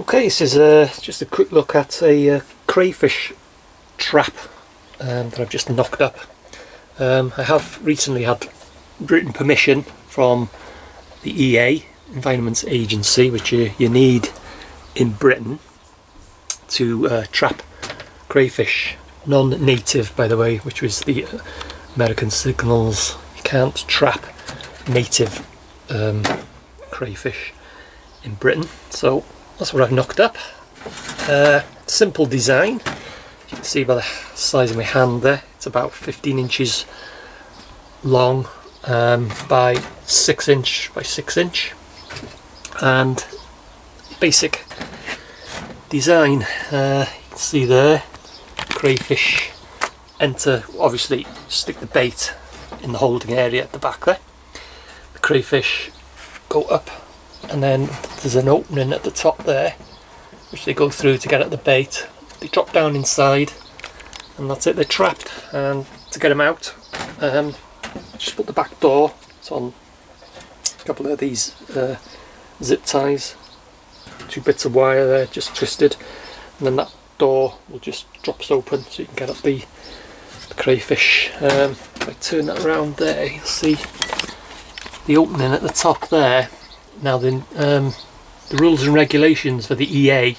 Okay, this is uh, just a quick look at a uh, crayfish trap um, that I've just knocked up. Um, I have recently had written permission from the EA, Environment Agency, which you, you need in Britain to uh, trap crayfish. Non-native, by the way, which was the American signals. You can't trap native um, crayfish in Britain. So that's what I've knocked up. Uh, simple design. You can see by the size of my hand there, it's about 15 inches long um, by 6 inch by 6 inch. And basic design, uh, you can see there, crayfish enter, obviously stick the bait in the holding area at the back there. The crayfish go up and then there's an opening at the top there which they go through to get at the bait. They drop down inside and that's it. They're trapped and to get them out um, just put the back door it's on a couple of these uh, zip ties. Two bits of wire there just twisted and then that door will just drops open so you can get at the, the crayfish. Um, if I turn that around there you'll see the opening at the top there now the, um, the rules and regulations for the EA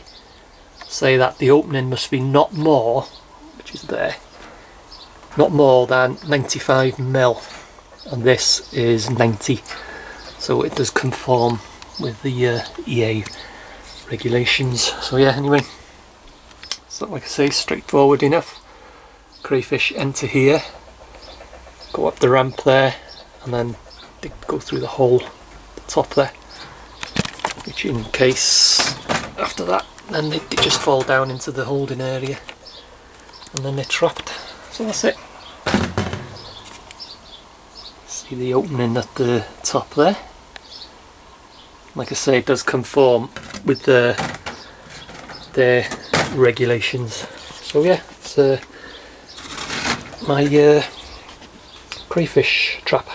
say that the opening must be not more, which is there, not more than 95 mil and this is 90 so it does conform with the uh, EA regulations. So yeah anyway so like I say straightforward enough. Crayfish enter here go up the ramp there and then go through the hole the top there which in case after that then they, they just fall down into the holding area. And then they're trapped. So that's it. See the opening at the top there? Like I say it does conform with the their regulations. So yeah it's uh, my uh, crayfish trap